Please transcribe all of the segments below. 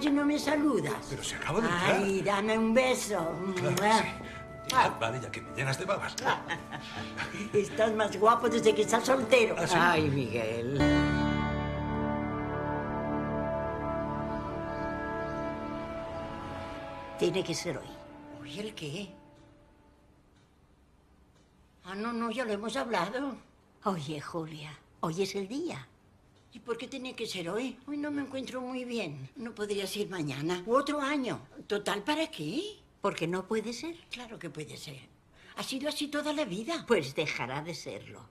y no me saludas. Pero se acaba de entrar. Ay, dame un beso. Claro sí. Ya, vale, ya que me llenas de babas. Estás más guapo desde que estás soltero. ¿Ah, sí? Ay, Miguel. Tiene que ser hoy. ¿Hoy el qué? Ah, no, no, ya lo hemos hablado. Oye, Julia, hoy es el día. ¿Y por qué tiene que ser hoy? Hoy no me encuentro muy bien. No podría ser mañana u otro año. Total, ¿para qué? Porque no puede ser. Claro que puede ser. Ha sido así toda la vida. Pues dejará de serlo.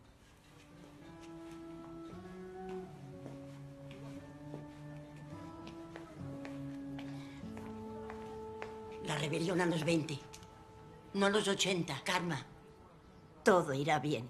La rebelión a los 20. No a los 80, Karma. Todo irá bien.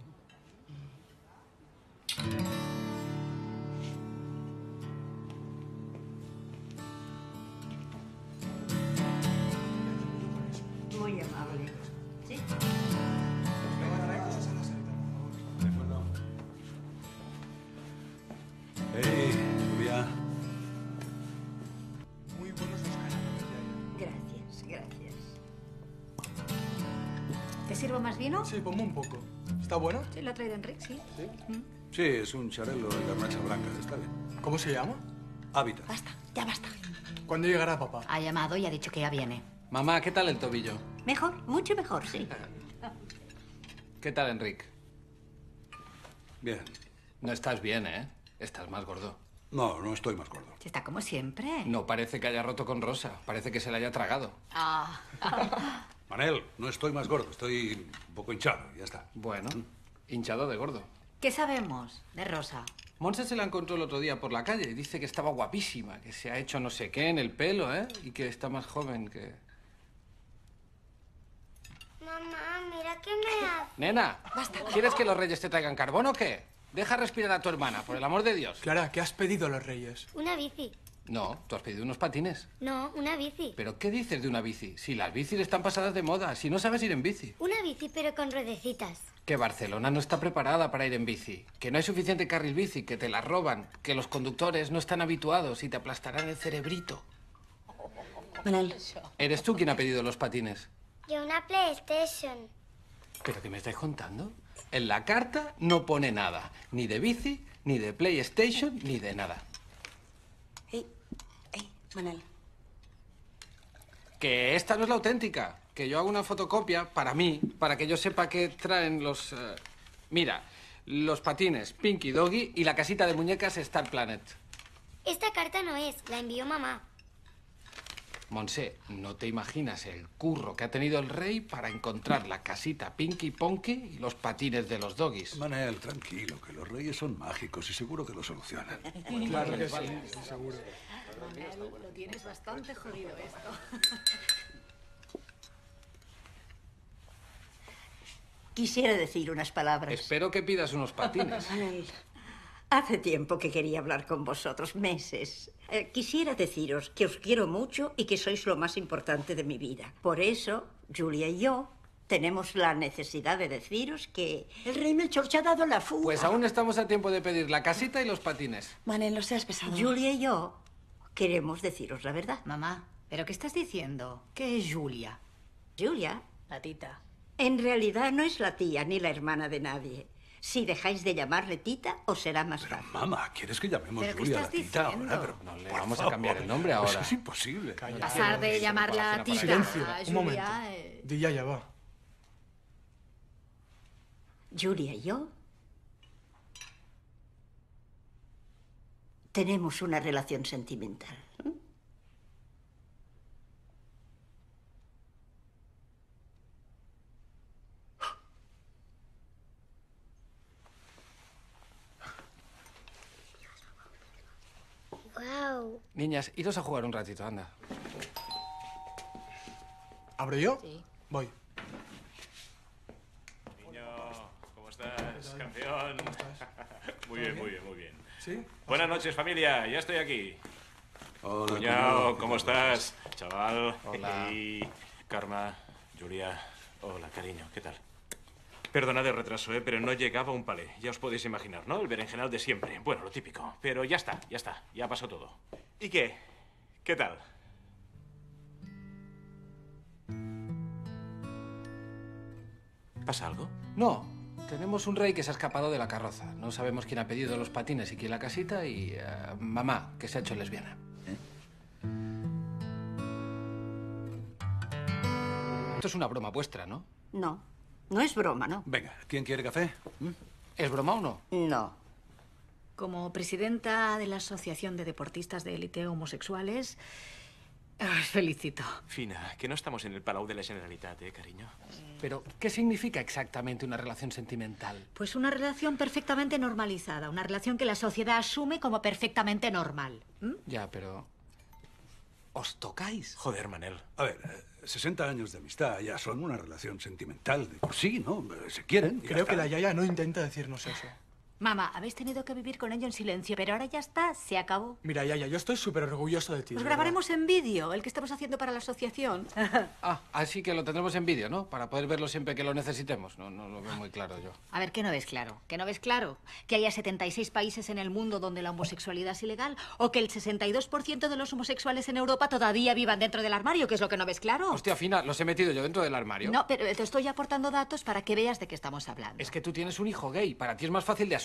Más vino? Sí, ponme un poco. ¿Está bueno? Sí, lo ha traído Enrique, sí. Sí, es un charelo de garnacha blanca. Está bien. ¿Cómo se llama? Hábitat. Basta, ya basta. ¿Cuándo llegará papá? Ha llamado y ha dicho que ya viene. Mamá, ¿qué tal el tobillo? Mejor, mucho mejor, sí. ¿Qué tal, Enrique? Bien. No estás bien, ¿eh? Estás más gordo. No, no estoy más gordo. Está como siempre. No parece que haya roto con Rosa. Parece que se la haya tragado. Ah. Manel, no estoy más gordo. Estoy un poco hinchado. Ya está. Bueno, hinchado de gordo. ¿Qué sabemos de Rosa? Monse se la encontró el otro día por la calle y dice que estaba guapísima, que se ha hecho no sé qué en el pelo, ¿eh? Y que está más joven que... Mamá, mira que me hace. Nena, ¿quieres que los reyes te traigan carbón o qué? Deja respirar a tu hermana, por el amor de Dios. Clara, ¿qué has pedido a los reyes? Una bici. No, tú has pedido unos patines. No, una bici. ¿Pero qué dices de una bici? Si las bicis están pasadas de moda, si no sabes ir en bici. Una bici, pero con ruedecitas. Que Barcelona no está preparada para ir en bici, que no hay suficiente carril bici, que te la roban, que los conductores no están habituados y te aplastarán el cerebrito. Manel. ¿Eres tú quien ha pedido los patines? Yo una PlayStation. ¿Pero qué me estáis contando? En la carta no pone nada, ni de bici, ni de PlayStation, ni de nada. Ey, ey, Manel. Que esta no es la auténtica, que yo hago una fotocopia para mí, para que yo sepa qué traen los... eh, Mira, los patines Pinky Doggy y la casita de muñecas Star Planet. Esta carta no es, la envió mamá. Monse, no te imaginas el curro que ha tenido el rey para encontrar la casita Pinky Ponky y los patines de los doggies. Manel, tranquilo, que los reyes son mágicos y seguro que lo solucionan. Claro que sí, sí, seguro. lo tienes bastante jodido esto. Quisiera decir unas palabras. Espero que pidas unos patines. Manel, hace tiempo que quería hablar con vosotros, meses. Eh, quisiera deciros que os quiero mucho y que sois lo más importante de mi vida. Por eso, Julia y yo tenemos la necesidad de deciros que el rey Melchor se ha dado la fuga. Pues aún estamos a tiempo de pedir la casita y los patines. Manel, no seas pesado. Julia y yo queremos deciros la verdad. Mamá, ¿pero qué estás diciendo? ¿Qué es Julia? Julia, La tita. en realidad no es la tía ni la hermana de nadie. Si dejáis de llamarle tita, os será más fácil. Mamá, ¿quieres que llamemos ¿Pero qué Julia a la tita ahora? Pero, No le vamos a cambiar el nombre eso ahora. es imposible. Pasar de llamarla tita Silencio, a un momento. Julia... eh, Di ya, ya va. Julia y yo tenemos una relación sentimental. ¿eh? Wow. Niñas, iros a jugar un ratito, anda. ¿Abro yo? Sí. Voy. Niño, ¿cómo estás, campeón? Muy bien, muy bien, muy bien. ¿Sí? Buenas noches, familia. Ya estoy aquí. Hola, Cuñado, ¿qué ¿cómo estás? Chaval. Hola. Y Karma, Julia. Hola, cariño, ¿qué tal? Perdonad el retraso, ¿eh? pero no llegaba un palé. Ya os podéis imaginar, ¿no? El berenjenal de siempre. Bueno, lo típico. Pero ya está, ya está. Ya pasó todo. ¿Y qué? ¿Qué tal? ¿Pasa algo? No, tenemos un rey que se ha escapado de la carroza. No sabemos quién ha pedido los patines y quién la casita y eh, mamá, que se ha hecho lesbiana. Esto es una broma vuestra, ¿no? No, no es broma, ¿no? Venga, ¿quién quiere café? ¿Mm? ¿Es broma o no? No. Como presidenta de la Asociación de Deportistas de Élite Homosexuales, os felicito. Fina, que no estamos en el Palau de la Generalitat, ¿eh, cariño? Pero, ¿qué significa exactamente una relación sentimental? Pues una relación perfectamente normalizada, una relación que la sociedad asume como perfectamente normal. Ya, pero... ¿Os tocáis? Joder, Manel. A ver, eh, 60 años de amistad ya son una relación sentimental de por sí, ¿no? Eh, Se quieren. Creo que la Yaya no intenta decirnos eso. Mamá, habéis tenido que vivir con ello en silencio, pero ahora ya está, se acabó. Mira, Yaya, yo estoy súper orgulloso de ti. Os de grabaremos en vídeo, el que estamos haciendo para la asociación. Ah, así que lo tendremos en vídeo, ¿no? Para poder verlo siempre que lo necesitemos. No, no lo veo muy claro yo. A ver, ¿qué no ves claro? ¿Qué no ves claro? ¿Que haya 76 países en el mundo donde la homosexualidad es ilegal? ¿O que el 62% de los homosexuales en Europa todavía vivan dentro del armario? ¿Qué es lo que no ves claro? Hostia, Fina, los he metido yo dentro del armario. No, pero te estoy aportando datos para que veas de qué estamos hablando. Es que tú tienes un hijo gay. Para ti es más fácil de asumir.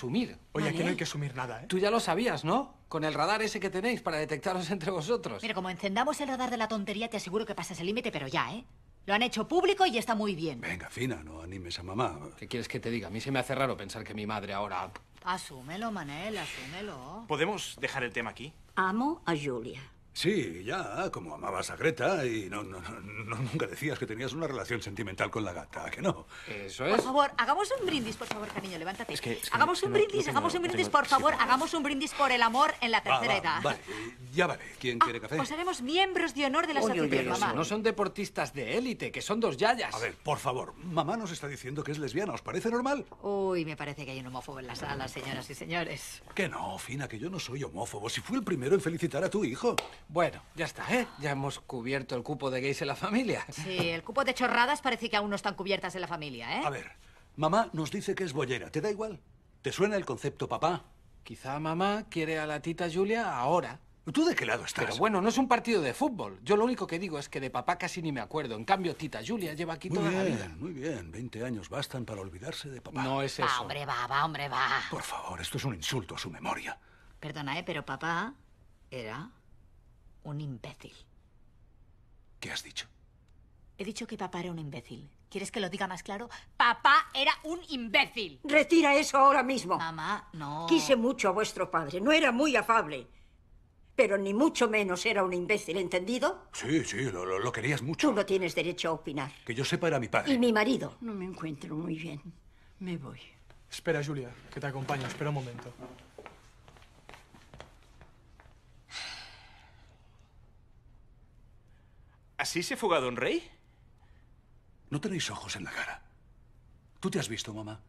Oye, aquí no hay que asumir nada, ¿eh? Tú ya lo sabías, ¿no? Con el radar ese que tenéis para detectaros entre vosotros. Mira, como encendamos el radar de la tontería, te aseguro que pasas el límite, pero ya, ¿eh? Lo han hecho público y está muy bien. Venga, Fina, no animes a mamá. ¿Qué quieres que te diga? A mí se me hace raro pensar que mi madre ahora... Asúmelo, Manel, asúmelo. ¿Podemos dejar el tema aquí? Amo a Julia. Sí, ya, como amabas a Greta y no, no, no, nunca decías que tenías una relación sentimental con la gata, ¿a que no? Eso Por es. favor, hagamos un brindis, por favor, cariño, levántate. Es que- es que hagamos un brindis, tengo- hagamos un brindis, tengo por favor, hagamos un brindis por el amor en la Va, tercera va, edad. Vale, ya vale. ¿Quién Ah, quiere café? Pues haremos miembros de honor de la oye, mamá. No son deportistas de élite, que son dos yayas. A ver, por favor, mamá nos está diciendo que es lesbiana. ¿Os parece normal? Uy, me parece que hay un homófobo en la sala, señoras y señores. Que no, Fina, que yo no soy homófobo. Si fui el primero en felicitar a tu hijo. Bueno, ya está, ¿eh? Ya hemos cubierto el cupo de gays en la familia. Sí, el cupo de chorradas parece que aún no están cubiertas en la familia, ¿eh? A ver, mamá nos dice que es bollera. ¿Te da igual? ¿Te suena el concepto papá? Quizá mamá quiere a la tita Julia ahora. ¿Tú de qué lado estás? Pero bueno, no es un partido de fútbol. Yo lo único que digo es que de papá casi ni me acuerdo. En cambio, tita Julia lleva aquí Muy toda la vida. bien, muy bien. Veinte años bastan para olvidarse de papá. No es Va, eso. hombre, va, va, hombre, va. Por favor, esto es un insulto a su memoria. Perdona, ¿eh? Pero papá era un imbécil. ¿Qué has dicho? He dicho que papá era un imbécil. ¿Quieres que lo diga más claro? Papá era un imbécil. Retira eso ahora mismo. Mamá, no. Quise mucho a vuestro padre. No era muy afable. Pero ni mucho menos era un imbécil, ¿entendido? Sí, sí, lo, lo- lo querías Tú mucho. no tienes derecho a opinar. Que yo sepa era mi padre. Y mi marido. No me encuentro muy bien. Me voy. Espera, Julia, que te acompaño. Espera un momento. ¿Así se fugado un rey? No tenéis ojos en la cara. ¿Tú te has visto, mamá?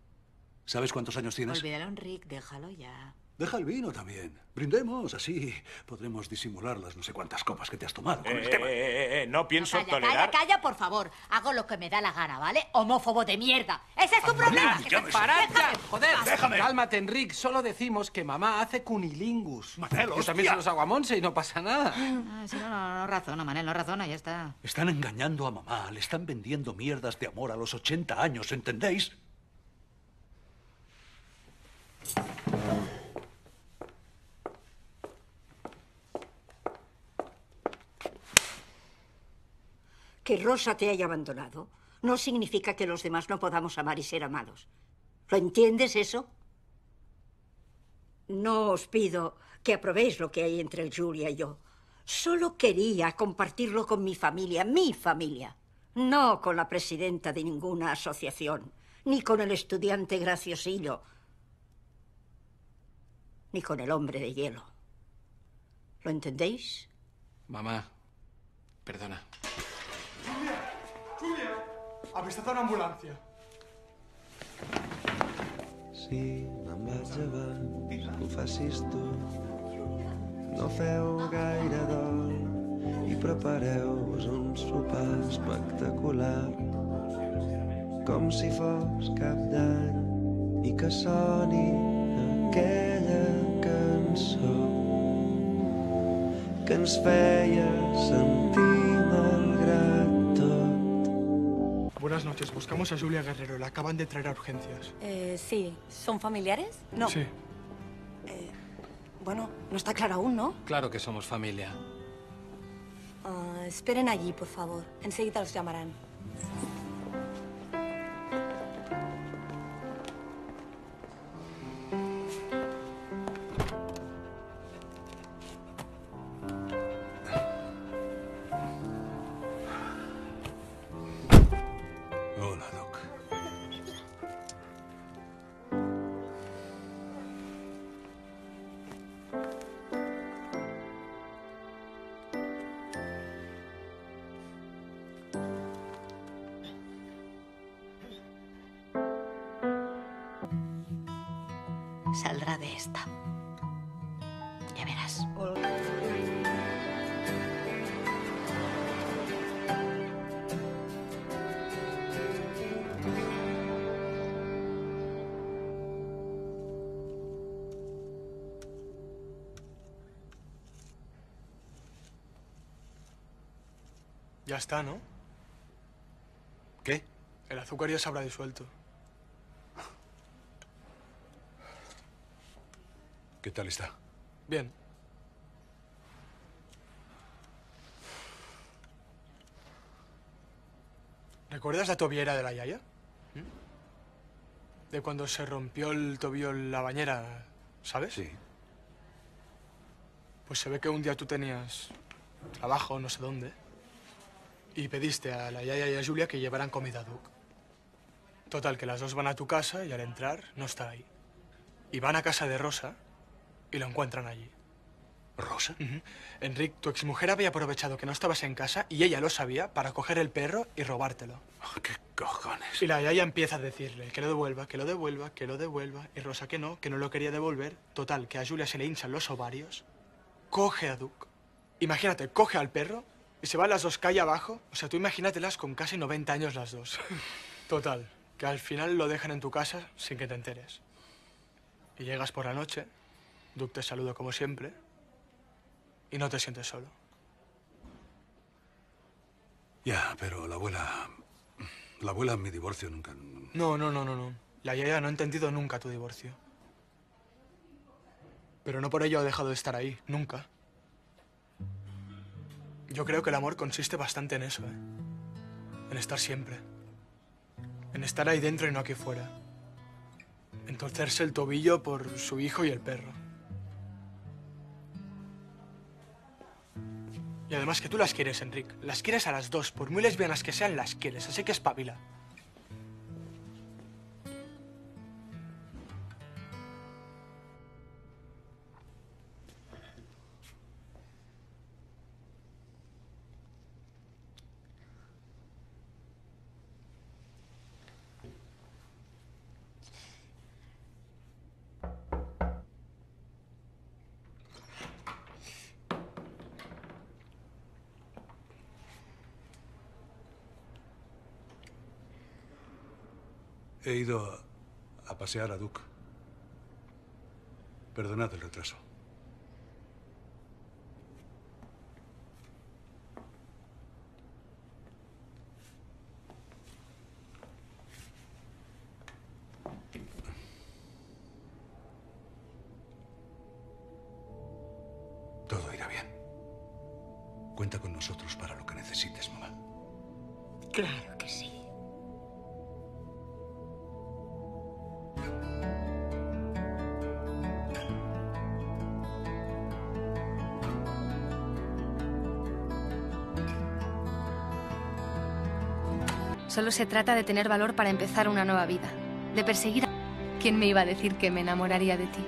¿Sabes cuántos años tienes? Olvídalo, Enric, déjalo ya. Deja el vino también. Brindemos, así podremos disimular las no sé cuántas copas que te has tomado con Eh, el tema. eh, eh, eh, no pienso calla, tolerar... calla, calla, por favor. Hago lo que me da la gana, ¿vale? Homófobo de mierda. ¡Ese es tu problema! ya que me. ¡Joder! Déjame. Cálmate, Enric. Solo decimos que mamá hace cunilingus. Manel, Yo hostia. también se los hago a Monse y no pasa nada. Ah, sí, no, no, no razona, Manel, no razona, ya está. Están engañando a mamá, le están vendiendo mierdas de amor a los 80 años, ¿entendéis? Que Rosa te haya abandonado no significa que los demás no podamos amar y ser amados. ¿Lo entiendes eso? No os pido que aprobéis lo que hay entre el Julia y yo. Solo quería compartirlo con mi familia, mi familia. No con la presidenta de ninguna asociación, ni con el estudiante graciosillo, ni con el hombre de hielo. ¿Lo entendéis? Mamá, perdona. Avistat una ambulància. Sí, me'n vaig que ho facis tu. No feu gaire dol i prepareu-vos un sopar espectacular. Com si fos cap d'any i que soni aquella cançó que ens feia sentir Buenas noches. Buscamos a Julia Guerrero. La acaban de traer a urgencias. Eh, sí. ¿Son familiares? No. Sí. Bueno, no está claro aún, ¿no? Claro que somos familia. Ah, esperen allí, por favor. Enseguida los llamarán. Saldrá de esta. Ya verás. Ya está, ¿no? ¿Qué? El azúcar ya se habrá disuelto. ¿Qué tal está? Bien. ¿Recuerdas la tobiera de la Yaya? ¿Mm? De cuando se rompió el tobillo en la bañera, ¿sabes? Sí. Pues se ve que un día tú tenías trabajo, no sé dónde, y pediste a la Yaya y a Julia que llevaran comida a Duke. Total, que las dos van a tu casa y al entrar no está ahí. Y van a casa de Rosa y lo encuentran allí. ¿Rosa? Enric, tu exmujer había aprovechado que no estabas en casa y ella lo sabía para coger el perro y robártelo. ¿Qué cojones? Y la Yaya empieza a decirle que lo devuelva, que lo devuelva, que lo devuelva. Y Rosa que no, que no lo quería devolver. Total, que a Julia se le hinchan los ovarios. Coge a Duke. Imagínate, coge al perro y se van las dos calle abajo. O sea, tú imagínatelas con casi 90 años las dos. Total, que al final lo dejan en tu casa sin que te enteres. Y llegas por la noche, Duke te saluda como siempre y no te sientes solo. Ya, pero la abuela... La abuela en mi divorcio nunca... No, no, no, no, no. La Yaya no ha entendido nunca tu divorcio. Pero no por ello ha dejado de estar ahí, nunca. Yo creo que el amor consiste bastante en eso, ¿eh? En estar siempre. En estar ahí dentro y no aquí fuera. En torcerse el tobillo por su hijo y el perro. Y además que tú las quieres, Enric. Las quieres a las dos. Por muy lesbianas que sean, las quieres. Así que espabila. He ido a, pasear a Duke. Perdonad el retraso. Solo se trata de tener valor para empezar una nueva vida, de perseguir a... ¿Quién me iba a decir que me enamoraría de ti?